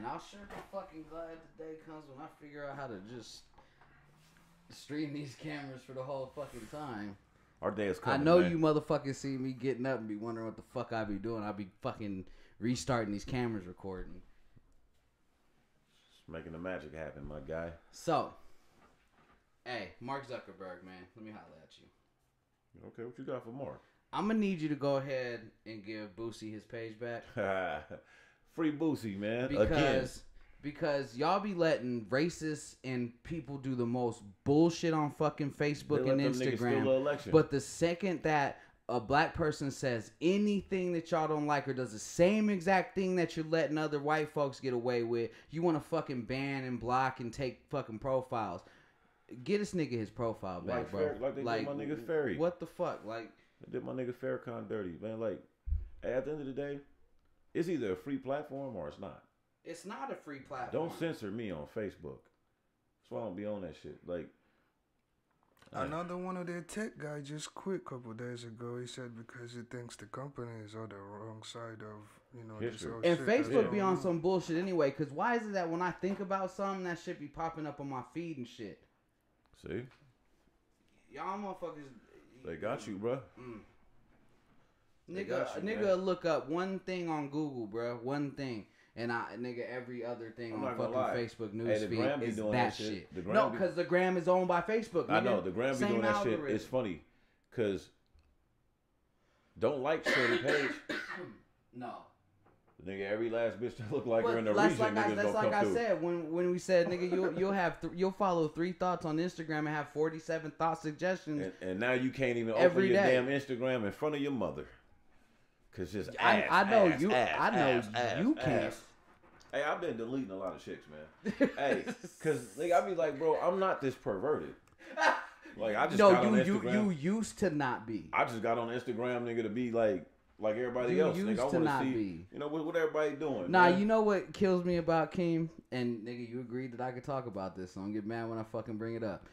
Man, I'll sure be fucking glad the day comes when I figure out how to just stream these cameras for the whole fucking time. Our day is coming. I know man. you motherfuckers see me getting up and be wondering what the fuck I be doing. I be fucking restarting these cameras recording. Just making the magic happen, my guy. So, hey, Mark Zuckerberg, man, let me holler at you. Okay, what you got for Mark? I'm gonna need you to go ahead and give Boosie his page back Free Boosie, man. Again. because because y'all be letting racists and people do the most bullshit on fucking They Facebook let and them niggas steal Instagram. the election. But the second that a black person says anything that y'all don't like or does the same exact thing that you're letting other white folks get away with, you want to fucking ban and block and take fucking profiles. Get this nigga his profile back, Like bro. Fer- like they did my nigga Ferry. What the fuck? Like, They did my nigga Farrakhan dirty, man. Like, at the end of the day, it's either a free platform or it's not. it's not a free platform. Don't censor me on Facebook. That's why I don't be on that shit. Like, Another one of their tech guy just quit a couple days ago. He said because he thinks the company is on the wrong side of you know this History. whole And shit Facebook Yeah. be on some bullshit anyway. Cause why is it that when I think about something, that shit be popping up on my feed and shit? see, Y'all motherfuckers. they got you, bro. They mm. Nigga, you, nigga, man. look up one thing on Google, bro. One thing, and I, nigga, every other thing I'm on fucking lie. Facebook newsfeed Gram be is doing that that shit. shit. The Gram no, because the gram is owned by Facebook. I know the Gram be Same doing that shit. It's funny, cause don't like Shorty Page. no. Nigga, every last bitch that look like her in the that's region, like I, that's like I through. said when when we said nigga you'll you'll have th- you'll follow three thoughts on Instagram and have forty seven thought suggestions. And, and now you can't even Every open your day. damn Instagram in front of your mother. Cause just I, ass, I know ass, you ass, I know ass, ass, you can't. ass. Hey, I've been deleting a lot of chicks, man. hey, cause nigga, I be like, bro, I'm not this perverted. Like I just no, got on you you you used to not be. I just got on Instagram, nigga, to be like like everybody You else. used nigga, I to wanna not see, be. You know what, what everybody doing? Nah, man. you know what kills me about Keem? And nigga, you agreed that I could talk about this, so don't get mad when I fucking bring it up.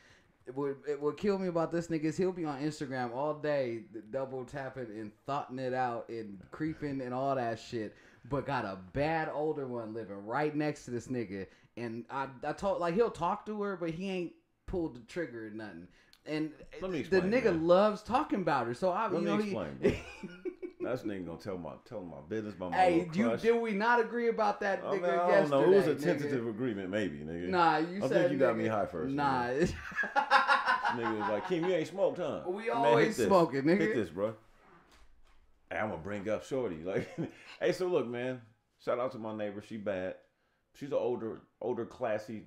It would it would kill me about this nigga is he'll be on Instagram all day, double tapping and thoughting it out and creeping and all that shit. But got a bad older one living right next to this nigga, and I I told like he'll talk to her, but he ain't pulled the trigger or nothing. And me the nigga man. loves talking about her, so I Let you me know explain, he. That's nigga gonna tell my tell my business about my Hey, you crush. did we not agree about that I, mean, I don't yesterday? know. It was a nigga? tentative agreement, maybe, nigga. Nah, you I said think you got me high first. Nah, Nigga was like, Keem, you ain't smoked, huh? We always smoking, nigga. Hit this, bro. Hey, I'm gonna bring up Shorty. Like, hey, so look, man. Shout out to my neighbor. She bad. She's an older, older, classy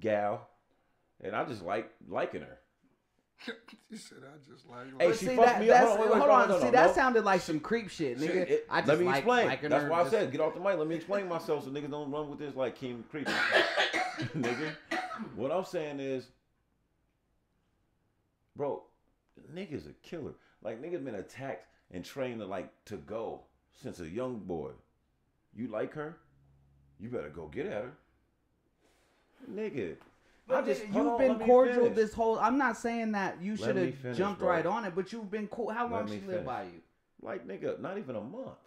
gal, and I just like liking her. He said, "I just like." Hey, But she see fucked that, me up. that's, Hold on, wait, hold wait, on. no, no, see, no, that no. sounded like some creep shit, nigga. Shit, it- I just let me like explain. liking That's her why I just- said get off the mic. Let me explain myself so niggas don't run with this like Keem creepy. nigga. What I'm saying is, bro, niggas a killer. Like niggas been attacked and trained to like to go since a young boy. You like her? You better go get at her. Nigga. I just- you've on, been cordial this whole. I'm not saying that you should have jumped bro. right on it, but you've been cool. How long she finish. by you? Like nigga, not even a month.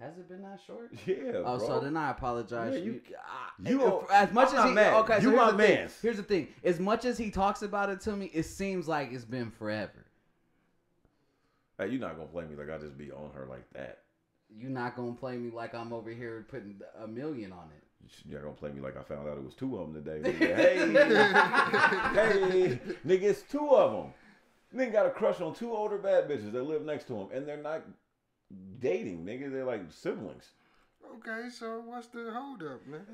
Has it been that short? Yeah, Oh, bro. so then I apologize. Yeah, you- I- you if- ah, oh, as much I'm as he mad. okay, so You here's my the thing. mans. Here's the thing: as much as he talks about it to me, it seems like it's been forever. Hey, you're not gonna play me like I just be on her like that. You're not gonna play me like I'm over here putting a million on it. You're not gonna play me like I found out it was two of them today. Nigga. Hey, hey, nigga, it's two of them. Nigga got a crush on two older bad bitches that live next to him, and they're not dating. Nigga, they're like siblings, Okay, so what's the hold up, man?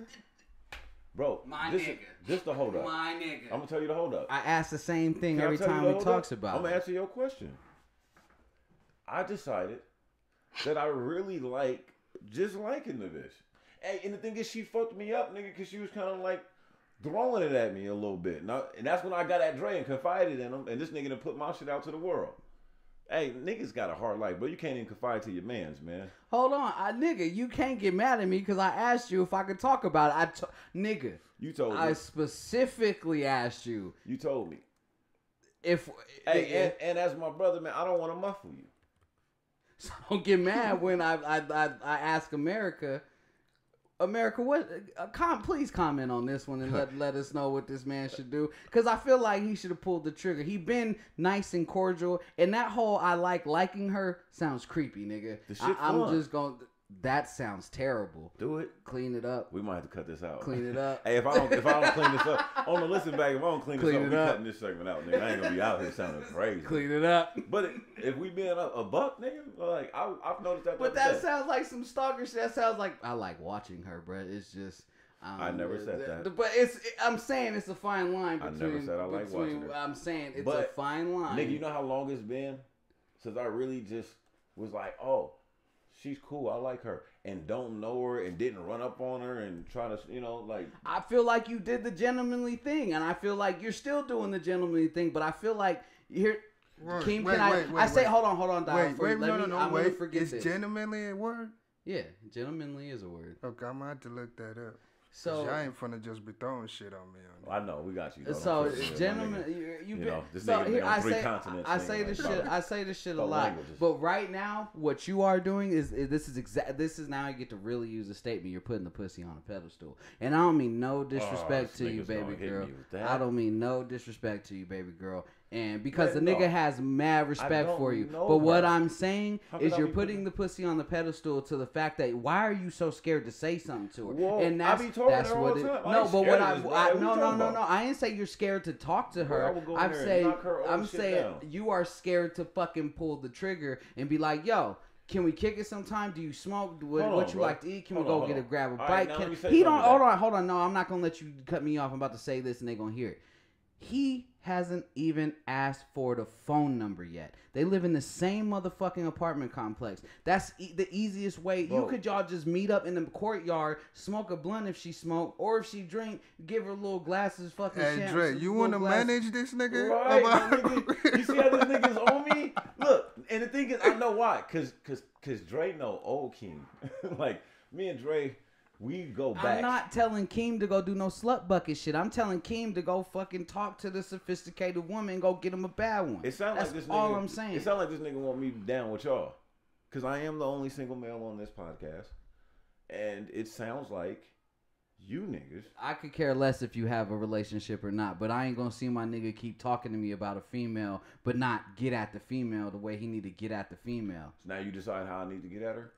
bro. My this, nigga. this the hold up. My nigga. I'm gonna tell you the hold up. I ask the same thing Can every time the he talks up? about I'm gonna it. answer your question. I decided that I really like just liking the bitch. Hey, and the thing is, she fucked me up, nigga, because she was kind of like throwing it at me a little bit. Now, and that's when I got at Dre and confided in him, and this nigga done put my shit out to the world. Hey, niggas got a hard life, but you can't even confide to your mans, man. Hold on, I, nigga, you can't get mad at me because I asked you if I could talk about it. I, t- nigga, You told me. I me. specifically asked you You told me. if. Hey, nigga, and, and as my brother, man, I don't want to muffle you. so don't get mad when I I, I I ask America America, what? Uh, com- please comment on this one and let let us know what this man should do. Because I feel like he should have pulled the trigger. He been nice and cordial, and that whole "I like liking her" sounds creepy, nigga. The I, I'm just going. That sounds terrible. Do it. Clean it up. We might have to cut this out. Clean it up. Hey, if I don't if I don't clean this up on the listen back, if I don't clean, Clean this up, it we cutting this segment out, nigga. I ain't gonna be out here sounding crazy. Clean it up. But if we being a, a buck, nigga, like I, I've noticed that. But that sounds like some stalker shit. That sounds like I like watching her, bro. It's just. um, I never said that. But it's. I'm saying it's a fine line I never said I like between- watching her. I'm saying it's a fine line. Nigga, you know how long it's been since I really just was like, oh, she's cool, I like her, and don't know her, and didn't run up on her and try to, you know, like, I feel like you did the gentlemanly thing, and I feel like you're still doing the gentlemanly thing. But I feel like here, Wait, Keem, wait, can I? wait, wait, I say, wait. hold on, hold on, Dial, Wait, before you- wait, let no, me, no, no, I'm wait. gonna forget Is this. gentlemanly a word? yeah, gentlemanly is a word. Okay, I'm gonna have to look that up. So, y'all ain't finna just be throwing shit on me on I know we got you. though. So trip me, my gentlemen, you, you, You know, this so nigga here I three say, continents I, I say like this dog. shit, I say this shit a lot. languages. But right now, what you are doing is, is this is exact. This is now you get to really use a statement. You're putting the pussy on a pedestal, and I don't mean no oh, disrespect this to you, baby girl. me with that. I don't mean no disrespect to you, baby girl. And because the nigga no. has mad respect for you, but what. I'm saying How is you're putting the pussy on the pedestal to the fact that why are you so scared to say something to her? And I that's that's her what it. time. No, but what of I, I no no no no I didn't say you're scared to talk to her. in I'm saying her I'm saying down. you are scared to fucking pull the trigger and be like, yo. Can we kick it sometime? Do you smoke? What, Hold what you bro. like to eat? Can Hold we go hold get a grab a bite? now Can, let he don't. Hold on, hold on. No, I'm not gonna let you cut me off. I'm about to say this and they gonna hear it. He hasn't even asked for the phone number yet. They live in the same motherfucking apartment complex. That's e- the easiest way. You could y'all just meet up in the courtyard, smoke a blunt if she smoke, or if she drink, give her little glasses, fucking. Hey champ- Dre, you want to manage this nigga? Right, nigga. You see how this nigga's on me? Look, and the thing is, I know why. Cause, cause, cause Dre know old King. like me and Dre, we go back. I'm not telling Keem to go do no slut bucket shit. I'm telling Keem to go fucking talk to the sophisticated woman and go get him a bad one. It sounds That's like this. Nigga, all I'm saying. It sounds like this nigga want me down with y'all, cause I am the only single male on this podcast, and it sounds like you niggas. I could care less if you have a relationship or not, but I ain't gonna see my nigga keep talking to me about a female, but not get at the female the way he need to get at the female. So now you decide how I need to get at her.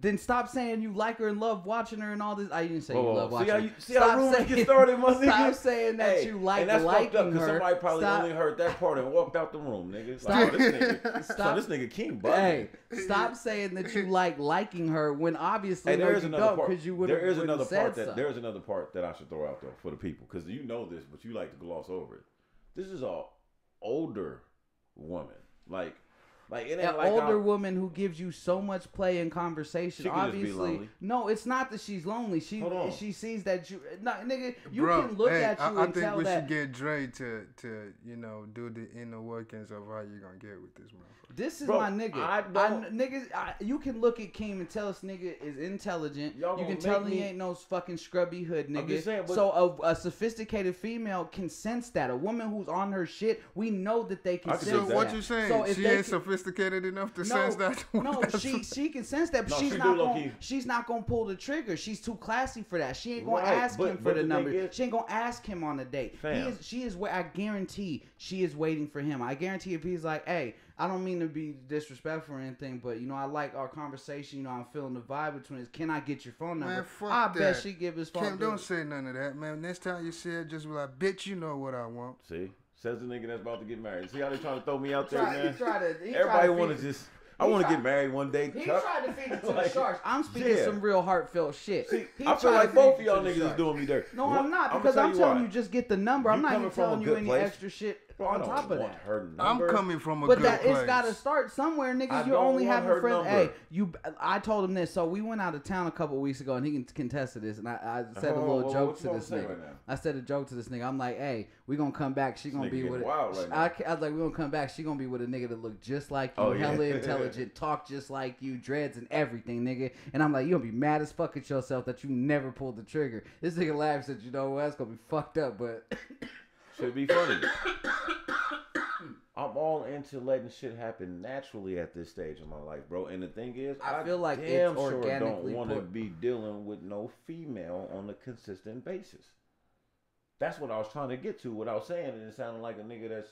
Then stop saying you like her and love watching her and all this. I didn't say you Whoa, love see watching how her. you see how rumors get started, my nigga. Stop saying that Hey, you like and that's liking fucked up, her. Somebody probably Stop- only heard that part and walked out the room, nigga. Stop. Like, this nigga, Stop. So this nigga King bugging. Hey, stop saying that you like liking her when obviously Hey, there is another part. because you would there is another part that so. there is another part that I should throw out though for the people because you know this, but you like to gloss over it. This is a older woman, like, like it ain't An like older I'm- woman who gives you so much play and conversation. She could just be Obviously, no, it's not that she's lonely. She she sees that you, no, nigga, you Bro, can look hey, at you I, I think tell we that should get Dre to to you know do the inner workings of how you gonna get with this motherfucker. this is Bro, my nigga. I I don't- niggas, I, you can look at Keem and tell this nigga is intelligent. Y'all you can tell make he ain't no fucking scrubby hood nigga. just saying, but- so a, a sophisticated female can sense that. A woman who's on her shit, we know that they can I sense So that. what that. you saying? So if she they ain't can- sophisticated enough to No, sense that. no, she what- she can sense that, but No, she's she not gonna she's not gonna pull the trigger. She's too classy for that. She ain't gonna Right, ask but- him for the the number. is- she ain't gonna ask him on a date. He is she is where I guarantee she is waiting for him. I guarantee if he's like, hey, I don't mean to be disrespectful or anything, but you know I like our conversation. You know I'm feeling the vibe between us. Can I get your phone number? Man, fuck I bet she give his phone. Keem, don't say none of that, man. Next time you see it, just be like, bitch, you know what I want. See, says the nigga that's about to get married. See how they trying to throw me out there, Try- he man. to- he Everybody want to just. I want to get married one day. He Chuck. tried to feed it to the sharks. I'm speaking yeah. some real heartfelt shit. See, He I feel like both of y'all niggas is doing me dirty. No, What- I'm not I'ma because tell I'm you telling why. you just get the number. I'm not even telling you any place? extra shit Bro, I on don't top of want that. her I'm coming from a But good that place. it's got to start somewhere, I niggas. You don't only want having her friends. number. Hey, you. I told him this. So we went out of town a couple weeks ago, and he can contest to this. And I, I said a Oh, little what- joke to this nigga. right? I said a joke to this nigga. I'm like, hey, we gonna come back. She gonna be with it. wild right I. I was like, we gonna come back. She gonna be with a nigga that look just like you, Oh, yeah. hella intelligent, talk just like you, dreads and everything, nigga. And I'm like, you gonna be mad as fuck at yourself that you never pulled the trigger. This nigga laughs at you know what? That's gonna be fucked up, but. Should be funny. I'm all into letting shit happen naturally at this stage of my life, bro. And the thing is, I feel like it's damn sure don't want to be dealing with no female on a consistent basis. That's what I was trying to get to without saying it. It sounded like a nigga that's,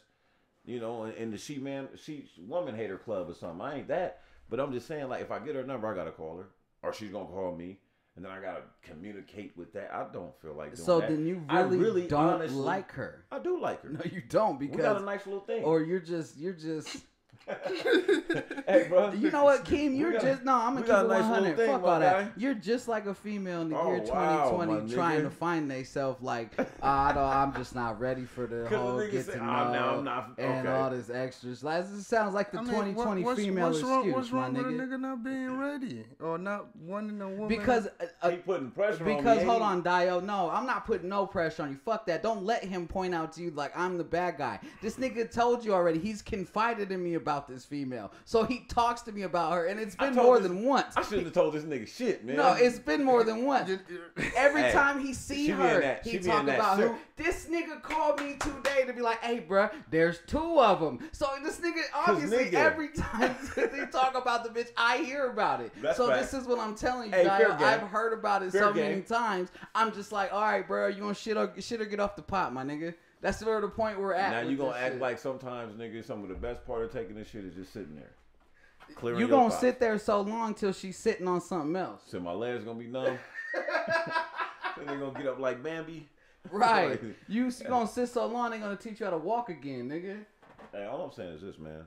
you know, in, in the she man, she woman hater club or something. I ain't that, but I'm just saying, like, if I get her number, I gotta call her, or she's gonna call me, and then I gotta communicate with that. I don't feel like doing So that. then you I really, really don't honestly- like her. I do like her. No, you don't because we got a nice little thing. or you're just, you're just. hey, bro. You know what, Keem? You're got- just no. I'm we gonna keep it a nice 100. thing, Fuck my all that. You're just like a female in the Oh, year 2020, my trying nigga. to find themselves like, uh, I don't, I'm just not ready for the whole nigga get say, to know "Ah, now I'm not- and all this extras. Like, this sounds like the I mean, 2020 what- what's, female what's excuse, wrong, what's my wrong with a nigga. nigga not being ready or not wanting a woman? Because uh, uh, He putting pressure on me. Because ain't hold on, Dio. No, I'm not putting no pressure on you. Fuck that. Don't let him point out to you like I'm the bad guy. This nigga told you already. He's confided in me about this female, so he talks to me about her, and it's been more this- than once. I shouldn't have told this nigga shit, man. No, it's been more than once. Every Hey, time he see she be in her, he she talk in that about her. This nigga called me today to be like, "Hey, bruh, there's two of them." So this nigga, obviously, nigga. every time they talk about the bitch, I hear about it. That's so fact. this is what I'm telling you, Hey, Dio. I've heard about it Fair so game. many times. I'm just like, all right, bro, you want shit or shit or get off the pot, my nigga. That's where the point we're at. Now you gonna act shit. like sometimes, nigga, some of the best part of taking this shit is just sitting there. Clearing you gonna thoughts. sit there so long till she's sitting on something else. So my legs gonna be numb. then they gonna get up like Bambi. Right. Like, You s- gonna sit so long, they gonna teach you how to walk again, nigga. Hey, all I'm saying is this, man.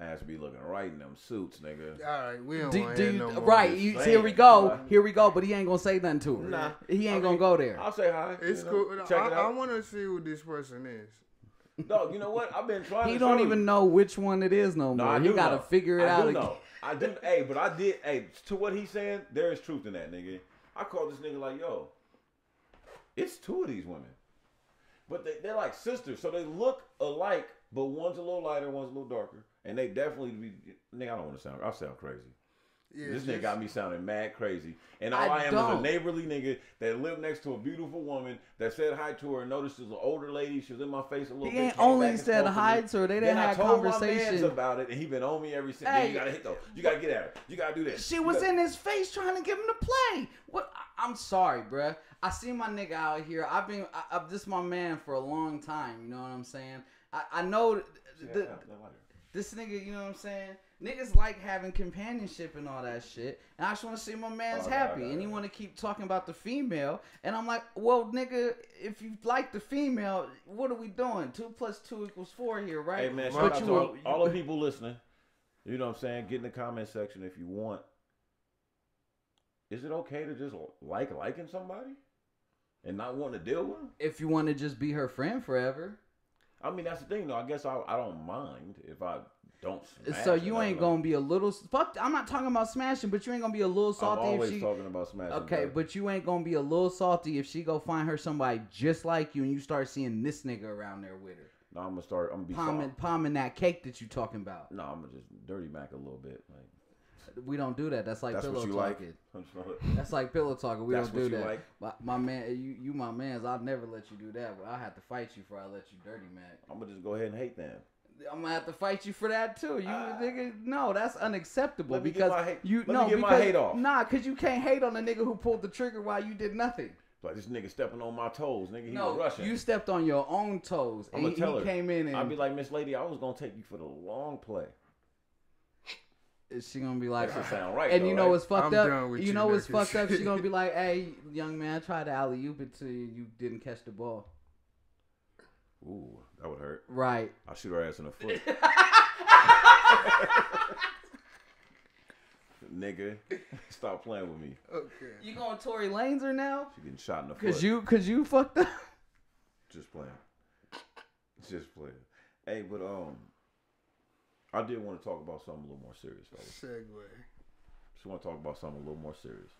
Ass be looking right in them suits, nigga. All right, we don't Do, want do you, no more. right, you, here we go, bro. here we go, but he ain't gonna say nothing to her. Nah. He ain't I gonna go there. I'll say hi. It's you know, cool. Check I, it I want to see who this person is. Dog, you know what? I've been trying. He to don't show even you. know which one it is no No, more. I he do gotta know. figure it I out do again. know. I do. Hey, but I did. Hey, to what he's saying, there is truth in that, nigga. I called this nigga like, yo, it's two of these women, but they, they're like sisters, so they look alike, but one's a little lighter, one's a little darker, and they definitely be. Nigga, I don't want to sound. I sound crazy. Yeah, This just- nigga got me sounding mad crazy. And all I I, am don't. is a neighborly nigga that lived next to a beautiful woman that said hi to her and noticed there's an older lady. She was in my face a little He bit. ain't only said hi to her. They Then didn't I have told my conversation. about it and he been on me every since. Hey. Yeah, you gotta hit though. You gotta get at her. You gotta do this. She You was gotta- in his face trying to get him to play. What? I- I'm sorry, bruh. I see my nigga out here. I've been, I, I've this my man for a long time. You know what I'm saying? I, I know th- Yeah, th- yeah, yeah, like this nigga. You know what I'm saying? Niggas like having companionship and all that shit. And I just want to see my man's Oh, happy. God, and he God. want to keep talking about the female. And I'm like, well, nigga, if you like the female, what are we doing? Two plus two equals four here, right? Hey man, shout out you to all, all the people listening. You know what I'm saying? Get in the comment section if you want. Is it okay to just like liking somebody and not want to deal with them? if you want to just be her friend forever. I mean, that's the thing, though. I guess I, I don't mind if I don't. Smash So you ain't gonna be a little fuck. I'm not talking about smashing, but you ain't gonna be a little I'm salty always if she. talking about smashing. Okay, bro. but you ain't gonna be a little salty if she go find her somebody just like you, and you start seeing this nigga around there with her, no, I'm gonna start. I'm gonna be palming palming that cake that you talking about. No, I'm gonna just dirty mac a little bit. Like We don't do that. That's like that's pillow what you talking. like. I'm That's like pillow talking. We That's don't do what you that. like? My, my man, you you my man's. I'll never let you do that. But I have to fight you for I let you dirty mac. I'm gonna just go ahead and hate them. I'm gonna have to fight you for that too. You Ah. nigga, no, that's unacceptable Let me get because hate- you no get my because hate off. nah, cause you can't hate on the nigga who pulled the trigger while you did nothing. Like this nigga stepping on my toes, nigga. He was no, rushing. you stepped on your own toes, I'ma and he, tell he her. came in and I'd be like, Miss Lady, I was gonna take you for the long play. Is she gonna be like, That sound right. and though, you know right? what's fucked I'm up? done with you you, know what's fucked up? She gonna be like, hey, young man, I tried to alley oop it to you, you didn't catch the ball. Ooh, that would hurt. Right. I'll shoot her ass in the foot. nigga, stop playing with me. Okay. You going Tory Lanez or now? She getting shot in the foot. Cause you, cause you fucked up. Just playing. Just playing. Hey, but um, I did want to talk about something a little more serious, fellas. Segue. Just want to talk about something a little more serious.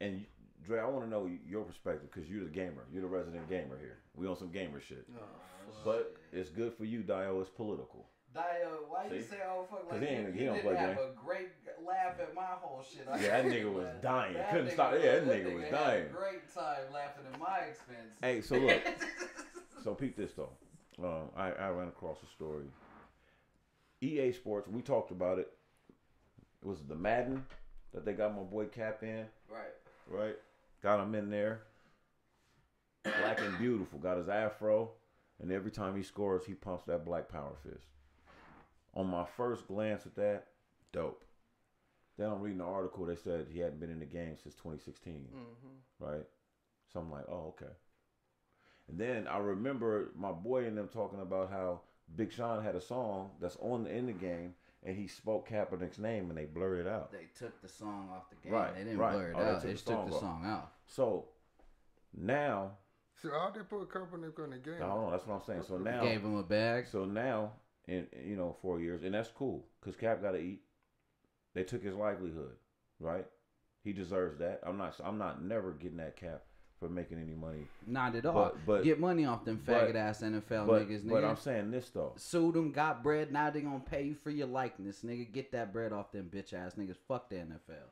And Dre, I want to know your perspective because you're the gamer. You're the resident gamer here. We on some gamer shit. Oh, But it's good for you, Dio. It's political. Dio, why you you say oh fuck 'Cause he ain't- he don't play have game. a great laugh at my whole shit. I Yeah, that nigga was dying. That Couldn't nigga stop. was- Yeah, that nigga was had dying. a great time laughing at my expense. Hey, so look, So peep this though. Um, I, I ran across a story. EA Sports, we talked about it. It was the Madden that they got my boy Cap in, Right. right? Got him in there. Black and beautiful. Got his afro. And every time he scores, he pumps that black power fist. On my first glance at that, dope. Then I'm reading the article. They said he hadn't been in the game since 2016 Mm-hmm. right? So I'm like, oh, okay. And then I remember my boy and them talking about how Big Sean had a song that's on the in the game, and he spoke Kaepernick's name, and they blurred it out. They took the song off the game. Right, They didn't right. blur it Oh, they out. took They the just took the song out. So now, So how they put Kaepernick on the game? I don't know. That's what I'm saying. So now, Gave him a bag. so now, in you know, four years, and that's cool because Cap got to eat. They took his livelihood, right? He deserves that. I'm not. I'm not never getting that Cap for making any money. Not at all. But- but- Get money off them but- faggot ass NFL But niggas, but. I'm saying this though. Sued them, got bread. Now they gonna pay you for your likeness, nigga. Get that bread off them bitch ass niggas. Fuck the NFL.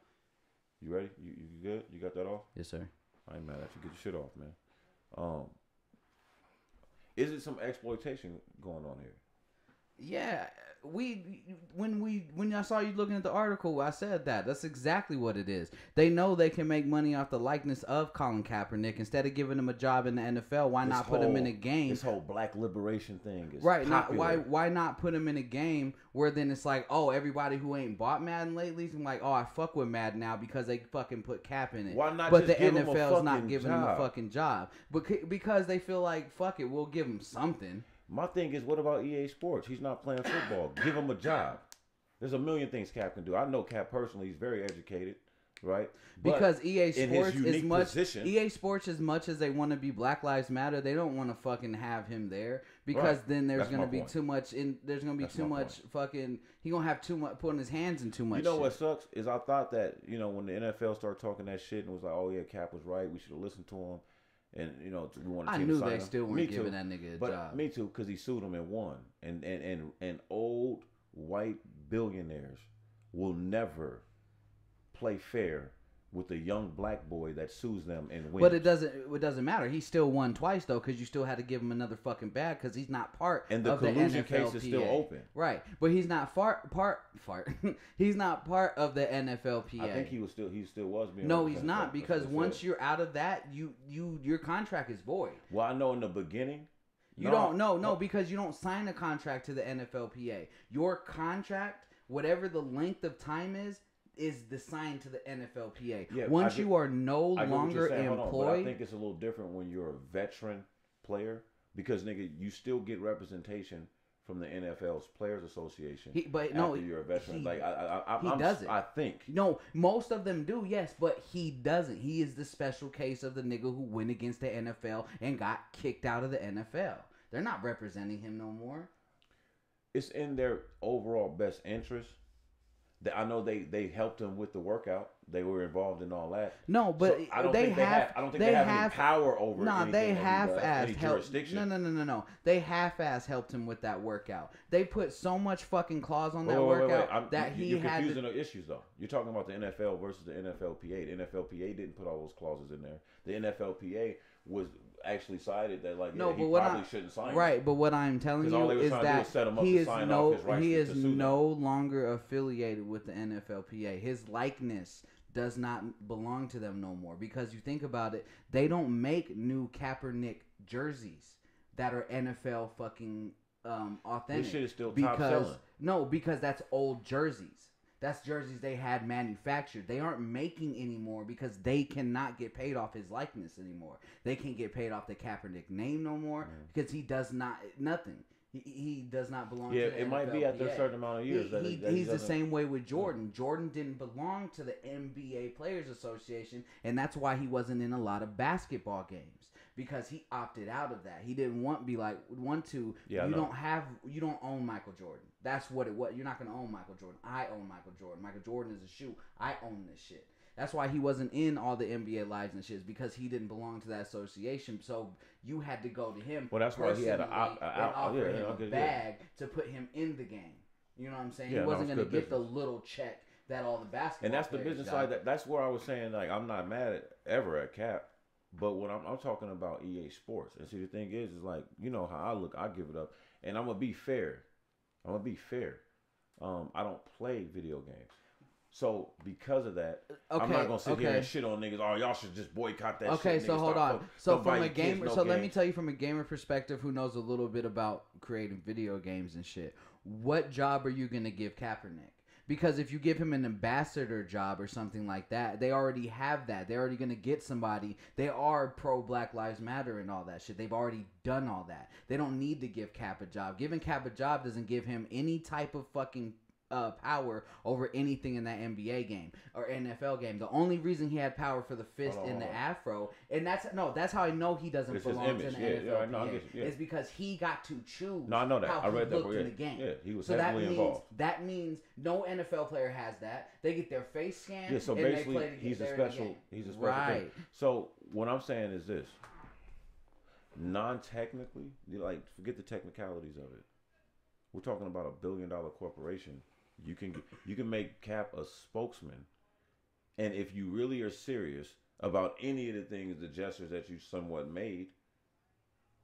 You ready? You you good? You got that off? Yes, sir. I ain't mad at you. Get your shit off, man. Um, is it some exploitation going on here? Yeah, we when we when I saw you looking at the article, I said that. That's exactly what it is. They know they can make money off the likeness of Colin Kaepernick instead of giving him a job in the NFL. Why This not put him in a game? This whole black liberation thing is Right, not why why not put him in a game where then it's like, oh, everybody who ain't bought Madden lately is like, oh, I fuck with Madden now because they fucking put cap in it. Why not But just the give him a NFL's not giving him a fucking job, but because they feel like, fuck it, we'll give him something. My thing is, what about EA Sports? He's not playing football. Give him a job. There's a million things Cap can do. I know Cap personally. He's very educated, right? But Because EA Sports as unique much position- EA Sports as much as they want to be Black Lives Matter, they don't want to fucking have him there because Right. then there's gonna be point. too much in. There's gonna be That's too much fucking. He gonna have too much putting his hands in too much. You know shit. what sucks is I thought that you know when the NFL started talking that shit and was like, oh yeah, Cap was right. We should have listened to him, and you know we wanted. I team knew to they him. still Me weren't too. giving that nigga a But job. me too, because he sued him and won. And and and and old white billionaires will never play fair with the young black boy that sues them and wins. But it doesn't. It doesn't matter. He still won twice though, because you still had to give him another fucking bag because he's not part And the of the collusion case is still open. Right, but he's not far part fart. he's not part of the NFLPA. I think he was still he still was being. no, he's not because once said. you're out of that, you you your contract is void. well, I know in the beginning. You no, don't no no because you don't sign a contract to the NFLPA. Your contract, whatever the length of time is, is the sign to the NFLPA. Yeah, Once get- you are no I get what you're longer on, I think it's a little different when you're a veteran player because nigga, you still get representation from the NFL's Players Association. He- but after no, you're a veteran. he- like I, I, I, he I'm, doesn't. I think. No, most of them do, yes, but he doesn't. He is the special case of the nigga who went against the NFL and got kicked out of the NFL. They're not representing him no more. it's in their overall best interest. That I know they they helped him with the workout. They were involved in all that. No, but So I don't they think have. they have. I don't think they they have, have any power over. Nah, they half does, ass helped. No, no, no, no, no. They half ass helped him with that workout. They put so much fucking clause on Wait, that wait, wait, wait. workout I'm- that you- he you're had confusing the issues though. You're talking about the NFL versus the NFLPA. The NFLPA didn't put all those clauses in there. The NFLPA was actually cited that like No, yeah, he but what probably I- shouldn't sign. Right, but what I'm telling 'Cause all they you is that him he to is sign no off his rights he is no longer affiliated with the NFLPA. His likeness does not belong to them no more because you think about it, they don't make new Kaepernick jerseys that are NFL fucking um, authentic. shit is still top because selling. no, because that's old jerseys. That's jerseys they had manufactured. They aren't making anymore because they cannot get paid off his likeness anymore. They can't get paid off the Kaepernick name no more because he does not nothing. He, he does not belong. Yeah, to the it might be after a certain amount of years He- that he- that he he's the same way with Jordan. Jordan didn't belong to the NBA Players Association, and that's why he wasn't in a lot of basketball games because he opted out of that. He didn't want be like want to. Yeah, you know. don't have you don't own Michael Jordan. That's what it was. You're not gonna own Michael Jordan. I own Michael Jordan. Michael Jordan is a shoe. I own this shit. That's why he wasn't in all the NBA lives and shit because he didn't belong to that association. So you had to go to him. Well, that's why he had a personally op- a- offer yeah, him yeah, a okay, yeah. bag to put him in the game. You know what I'm saying? Yeah, he wasn't it's gonna good get the little check that all the basketball and that's the business got. side. That that's where I was saying like I'm not mad at ever at Cap. But what I'm, I'm talking about EA Sports. And see, the thing is, is like you know how I look. I give it up, and I'm gonna be fair. I'm gonna be fair. Um, I don't play video games, so because of that, I'm not gonna sit here and shit on niggas. Oh, y'all should just boycott that. Okay, shit. so Niggas hold on. So from a gamer, no so let me tell you from a gamer perspective, who knows a little bit about creating video games and shit. What job are you gonna give Kaepernick? Because if you give him an ambassador job or something like that, they already have that. They're already gonna get somebody. They are pro Black Lives Matter and all that shit. They've already done all that. They don't need to give Cap a job. Giving Cap a job doesn't give him any type of fucking uh, power over anything in that NBA game or NFL game. The only reason he had power for the fist in the afro, and that's no, that's how I know he doesn't It's belong image. to the Yeah, NFL. yeah, I know, I get you, yeah. Is because he got to choose. No, I know that. How I read that. part, in yeah. the game. Yeah, he was So that heavily means involved. that means no NFL player has that. They get their face scanned. Yeah, so and basically, they play to he's a special. He's a special. Right. Thing. So what I'm saying is this: non-technically, like forget the technicalities of it. We're talking about a billion-dollar corporation. You can you can make Cap a spokesman, and if you really are serious about any of the things, the gestures that you somewhat made,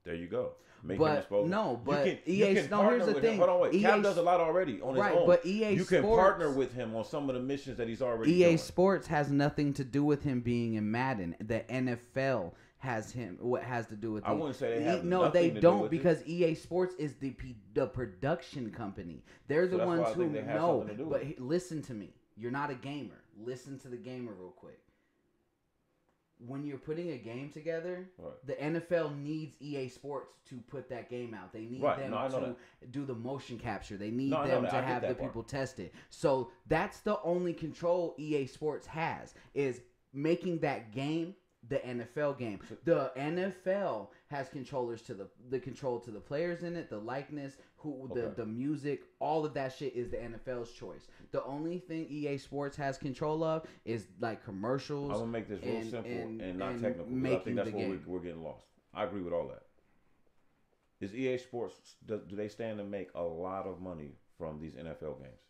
there you go. Make him a spokesman. no, You but can- you EA can no, here's the with him. thing. Hold on, wait. Cap does a lot already on right, his own. but EA you can Sports, partner with him on some of the missions that he's already EA doing. Sports has nothing to do with him being in Madden. The NFL has him. What has to do with? I him. wouldn't say they E- no, they don't with it. because EA Sports is the P- the production company. They're So the ones who have know. something to do But he- listen to me. You're not a gamer. Listen to the gamer real quick. When you're putting a game together, Right. the NFL needs EA Sports to put that game out. They need Right, them no, to do the motion capture. They need No, them to have the part. people test it. So that's the only control EA Sports has is making that game the NFL game. The NFL has controllers to the the control to the players in it, the likeness, who the Okay. the music, all of that shit is the NFL's choice. The only thing EA Sports has control of is like commercials. I'm gonna make this real and- simple and- and, not and technical. I making think that's where we're, we're getting lost. I agree with all that. Is EA Sports do, do they stand to make a lot of money from these NFL games?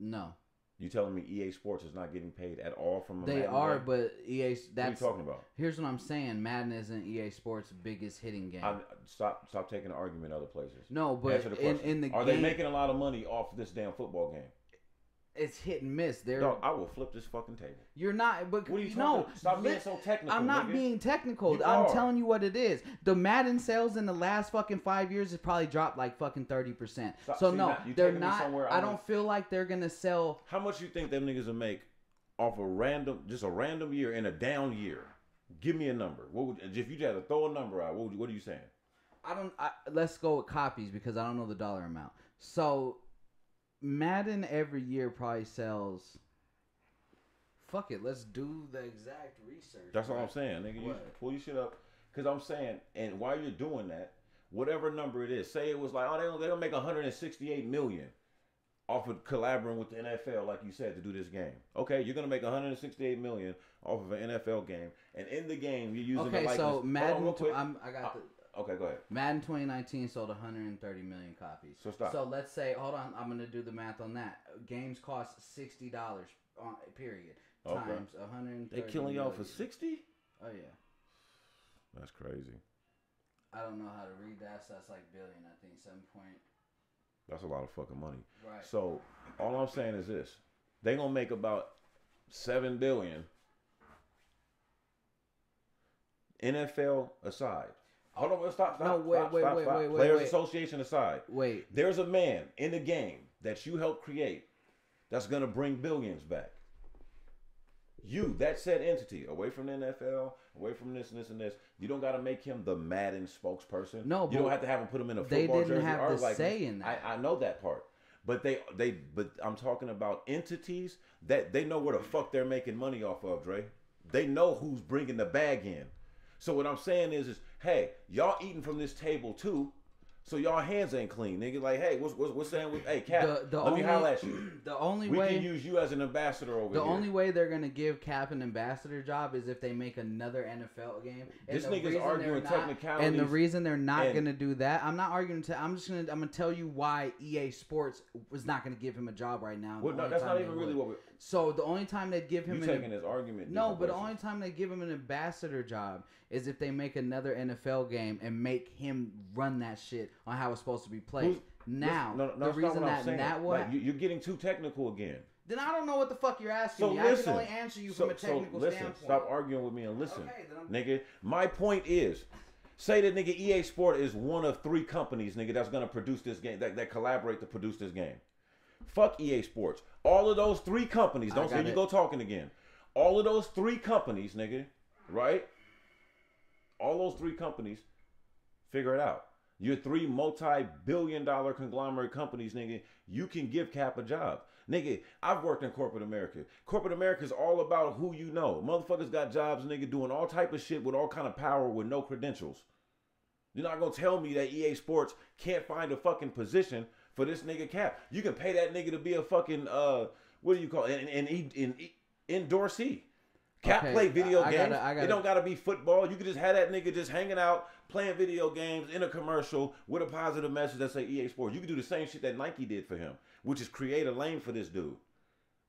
No, You telling me EA Sports is not getting paid at all from they Madden are, game? but EA. That's what are you talking about? Here's what I'm saying: Madden isn't EA Sports' biggest hitting game. I, stop stop taking the argument other places. no, but the in, in the are game, they making a lot of money off this damn football game? It's hit and miss. They're Dog, I will flip this fucking table. you're not. But What are you no? Stop being so technical. I'm not nigga. being technical. You I'm are. telling you what it is. The Madden sales in the last fucking five years has probably dropped like fucking thirty percent. So no, they're not. somewhere I I don't feel like they're gonna sell. How much you think them niggas will make off a random, just a random year in a down year? Give me a number. What would if you had to throw a number out? What, would, what are you saying? I don't. I, let's go with copies because I don't know the dollar amount. So Madden every year probably sells. Fuck it. Let's do the exact research. That's all bro. I'm saying, nigga. You pull your shit up, cause I'm saying, and while you're doing that, whatever number it is, say it was like, oh, they don't, they don't make 168 million off of collaborating with the NFL, like you said, to do this game. Okay, you're gonna make 168 million off of an NFL game, and in the game you're using Okay, the likeness. so on Madden. I'm, I got Uh, the. Okay, go ahead. Madden 2019 sold 130 million copies. So stop. So let's say, hold on, I'm gonna do the math on that. Games cost sixty dollars on period Okay. times 130. They killing y'all for 60? Oh yeah, That's crazy. I don't know how to read that. So that's like billion. I think seven point. That's a lot of fucking money. Right. So all I'm saying is this: they gonna make about seven billion. NFL aside. Hold on, stop, stop, No, wait, stop, wait, stop, wait, stop. wait, wait, Players wait. Association aside, Wait, there's a man in the game that you helped create that's gonna bring billions back. You, that said entity, away from the NFL, away from this and this and this, you don't got to make him the Madden spokesperson. No, you don't have to have him put him in a football jersey. they didn't jersey. have the like say in that. I, I know that part, but they they but I'm talking about entities that they know where the fuck they're making money off of, Dre. They know who's bringing the bag in. So what I'm saying is, is hey, y'all eating from this table too. So y'all hands ain't clean, nigga. Like, hey, what's what's, what's saying with hey, Cap? the the let only me holler at you. the only We way can use you as an ambassador over the here. only way they're gonna give Cap an ambassador job is if they make another NFL game. And This the nigga's arguing not- technicalities And the reason they're not and- gonna do that, I'm not arguing. To, I'm just gonna I'm gonna tell you why EA Sports was not gonna give him a job right now. Well, no, that's not even really would. what we. So the only time they'd give You him taking an his argument? no, but the only time they give him an ambassador job is if they make another NFL game and make him run that shit on how it's supposed to be played. Who's- now, no, no, the reason that saying. that what Like, you, you're getting too technical again. then I don't know what the fuck you're asking So me. listen. I can only answer you so, from a technical so listen, standpoint. stop arguing with me and listen, Okay, nigga. My point is, say that nigga EA Sport is one of three companies, nigga, that's gonna produce this game, that, that collaborate to produce this game. Fuck EA Sports. All of those three companies. Don't say got you go talking again. All of those three companies, nigga, right? All those three companies, figure it out. You're three multi-billion dollar conglomerate companies, nigga. You can give Cap a job. Nigga, I've worked in corporate America. Corporate America is all about who you know. Motherfuckers got jobs, nigga, doing all type of shit with all kind of power with no credentials. You're not gonna tell me that EA Sports can't find a fucking position for this nigga Cap. You can pay that nigga to be a fucking uh, what do you call it? In in, in endorsee. Cap Okay, play video I- I games. gotta- I It gotta- don't gotta be football. You could just have that nigga just hanging out playing video games in a commercial with a positive message that say EA Sports. You could do the same shit that Nike did for him, which is create a lane for this dude.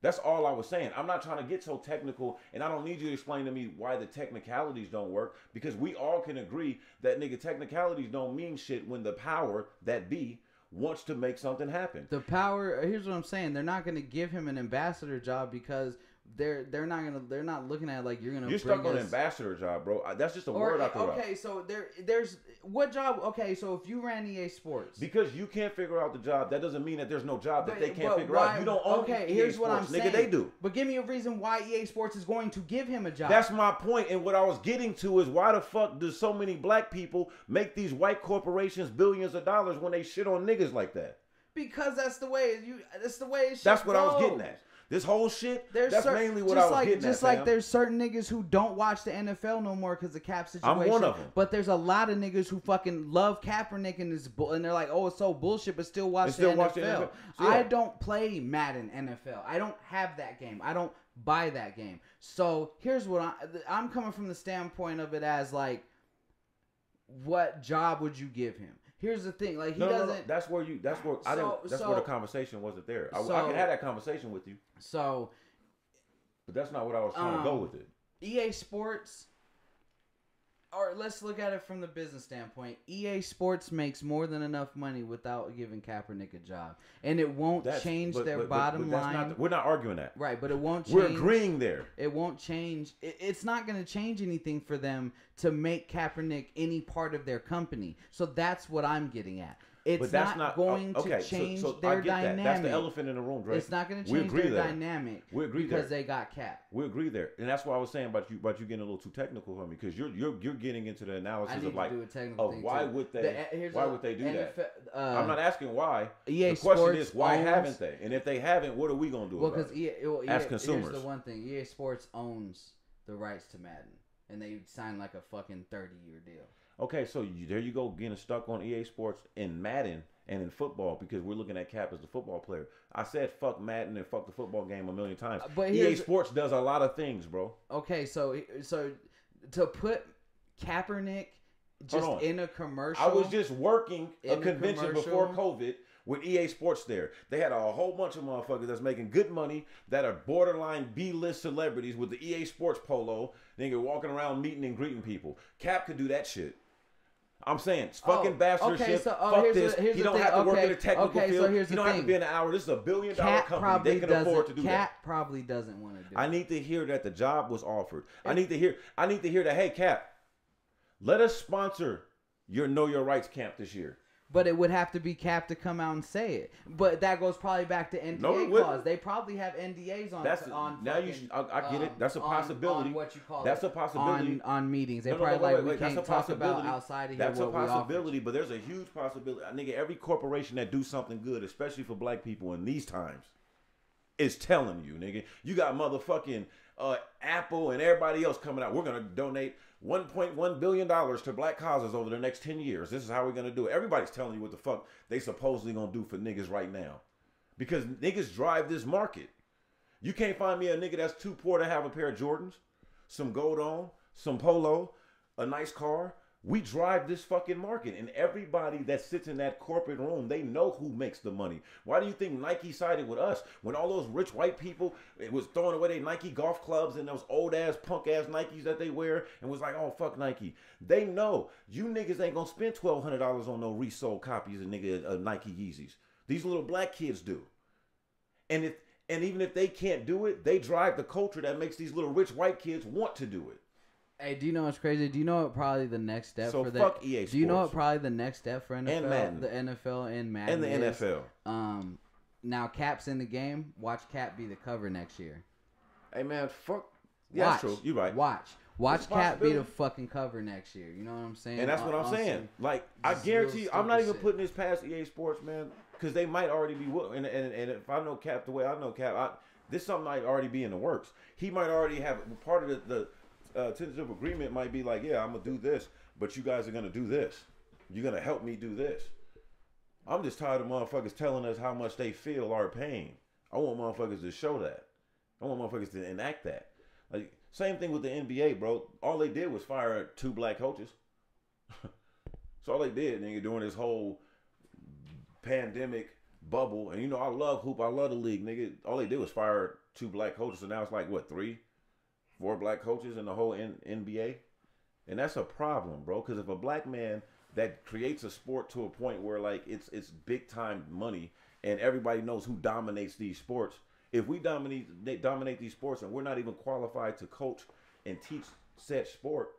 That's all I was saying. I'm not trying to get so technical, and I don't need you to explain to me why the technicalities don't work because we all can agree that nigga technicalities don't mean shit when the power that be wants to make something happen. the power. Here's what I'm saying. They're not going to give him an ambassador job because they're they're not gonna they're not looking at it like you're gonna. You're stuck on ambassador job, bro. I- That's just a Or, word I threw out. okay, so there there's what job? Okay, so if you ran EA Sports, Because you can't figure out the job, that doesn't mean that there's no job that But- they can't figure why- out. You don't own Okay, EA here's what I'm Sports, saying. They do. But give me a reason why EA Sports is going to give him a job. That's my point, and what I was getting to is why the fuck does so many black people make these white corporations billions of dollars when they shit on niggas like that? because that's the way you. That's the way. It That's what I was getting at. This whole shit. There's that's cer- mainly what just I was like, getting Just at. like fam. there's certain niggas who don't watch the NFL no more because the cap situation. I'm one of 'em. But there's a lot of niggas who fucking love Kaepernick and this bull, and they're like, oh, it's so bullshit, but still watch, still the, watch NFL. the NFL. So, yeah. I don't play Madden NFL. I don't have that game. I don't buy that game. So here's what I, I'm coming from the standpoint of it as like, what job would you give him? Here's the thing, like he no, no, no, doesn't. That's where you. That's where I So- didn't. That's where the conversation wasn't there. I, I can have that conversation with you, So but that's not what I was trying to go Um, with it. EA Sports, or let's look at it from the business standpoint. EA Sports makes more than enough money without giving Kaepernick a job, and it won't That's, change but- their but- bottom but line. Not we're not arguing that. right, but it won't. Change, We're agreeing there. It won't change. It, it's not going to change anything for them to make Kaepernick any part of their company. So that's what I'm getting at. It's But that's not, not going oh, okay, to change so, I their get that. dynamic. That's the elephant in the room, Drake. It's not going to We change agree their there. dynamic We agree because there. they got Cap. We agree there, and that's why I was saying about you about you getting a little too technical for me because you're you're you're getting into the I analysis of like to do a technical of thing why too. would they The- why a would they do that? Uh, I'm not asking why. EA the question Sports is why owns- haven't they? And if they haven't, what are we gonna do Well, because well, As consumers. here's the one thing: EA Sports owns the rights to Madden, and they signed like a fucking thirty-year deal. Okay, so you, there you go, getting stuck on EA Sports in Madden and in football because we're looking at Cap as the football player. I said fuck Madden and fuck the football game a million times. But EA Sports does a lot of things, bro. Okay, so so to put Kaepernick just in a commercial, I was just working a convention before. COVID with EA Sports there. They had a whole bunch of motherfuckers that's making good money that are borderline B-list celebrities with the EA Sports polo. Nigga walking around meeting and greeting people. Cap could do that shit. I'm saying it's oh, fucking Oh, bastardship. okay, so, oh, Fuck this. here's he don't thing. have to work in a technical okay, so field. here's he don't have to thing. be an hour. This is a billion dollar Cat company. They can afford to do Cat that. probably doesn't want to do. I need to hear that the job was offered. I need to hear. I need to hear that. Hey, Cap, let us sponsor your Know Your Rights camp this year. But it would have to be Cap to come out and say it. But that goes probably back to NDA No, clause. They probably have NDAs on. That's on now you. fucking, Should, I, I get it. um, That's a possibility. On what you call That's it. a possibility. on, on meetings. They No, no, probably wait, like wait, we. That's can't a talk about outside of here That's a possibility, but there's a huge possibility. I Nigga, every corporation that do something good, especially for black people in these times, is telling you, nigga. You got motherfucking uh, Apple and everybody else coming out. We're gonna donate 1.1 billion dollars to black causes over the next 10 years. This is how we're gonna do it. Everybody's telling you what the fuck they supposedly gonna do for niggas right now, because niggas drive this market. You can't find me a nigga that's too poor to have a pair of Jordans, some gold on, some polo, a nice car, We drive this fucking market, and everybody that sits in that corporate room, they know who makes the money. Why do you think Nike sided with us when all those rich white people it was throwing away their Nike golf clubs and those old ass punk ass Nikes that they wear and was like, oh fuck Nike? They know you niggas ain't gonna spend twelve hundred dollars on no resold copies of nigga uh, Nike Yeezys. These little black kids do, and if and even if they can't do it, they drive the culture that makes these little rich white kids want to do it. Hey, do you know what's crazy? Do you know what probably the next step So for that? fuck EA Do you know what probably the next step for NFL, Madden. the NFL and Madden And the is? NFL. Um, now Kap's in the game. Watch Kap be the cover next year. Hey man, fuck. Yeah, Watch. that's true. You're right. Watch. Watch Kap be the fucking cover next year. You know what I'm saying? And that's what I'm saying. some- Like, I guarantee you, I'm not even shit. putting this past EA Sports, man, because they might already be. And, and and if I know Kap the way I know Kap, I, this something might already be in the works. He might already have part of the, the uh, tentative agreement might be like, yeah, I'm gonna do this, but you guys are gonna do this. You're gonna help me do this. I'm just tired of motherfuckers telling us how much they feel our pain. I want motherfuckers to show that. I want motherfuckers to enact that. Like same thing with the NBA, bro. All they did was fire two black coaches. So all they did, nigga, during this whole pandemic bubble, and you know, I love hoop, I love the league, nigga. All they did was fire two black coaches, so now it's like what three, four black coaches in the whole N- NBA, and that's a problem, bro. Because if a black man that creates a sport to a point where like it's it's big time money, and everybody knows who dominates these sports. If we dominate dominate these sports, and we're not even qualified to coach and teach said sport,